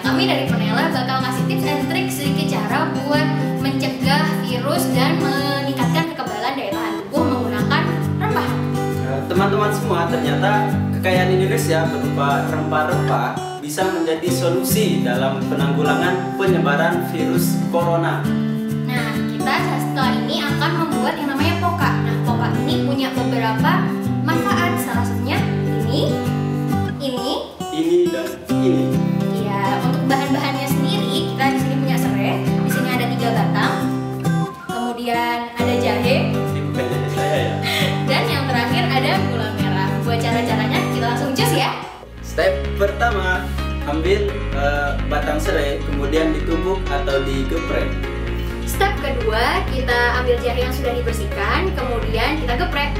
kami dari Penela bakal ngasih tips and trik sedikit cara buat mencegah virus dan meningkatkan kekebalan daya tahan tubuh menggunakan rempah. Eh, Teman-teman semua, ternyata kekayaan Indonesia berupa rempah-rempah bisa menjadi solusi dalam penanggulangan penyebaran virus corona. Nah, kita setelah ini akan membuat yang namanya poka. Nah, poka ini punya beberapa pertama, ambil eh, batang serai, kemudian ditumbuk atau digeprek. Step kedua, kita ambil jahe yang sudah dibersihkan, kemudian kita geprek.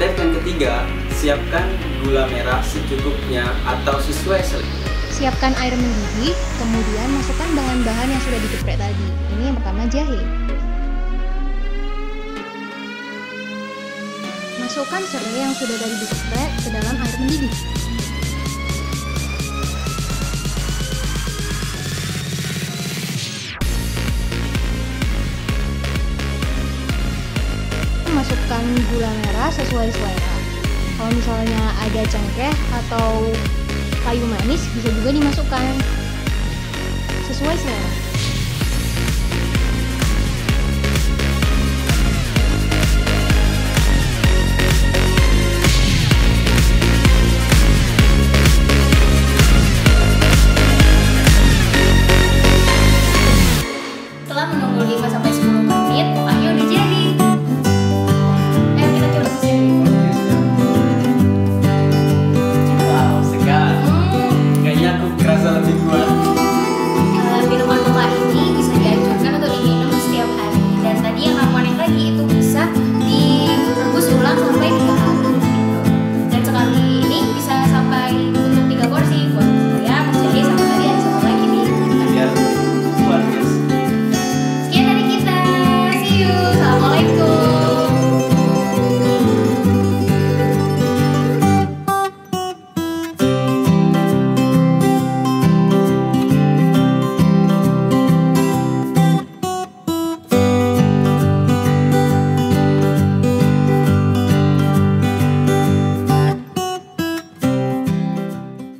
Step yang ketiga, siapkan gula merah secukupnya atau sesuai selera. Siapkan air mendidih, kemudian masukkan bahan-bahan yang sudah digeprek tadi. Ini yang pertama jahe. Masukkan serai yang sudah tadi digeprek ke dalam air mendidih. Masukkan gula merah sesuai selera. Kalau misalnya ada cengkeh atau kayu manis bisa juga dimasukkan sesuai selera. Và 想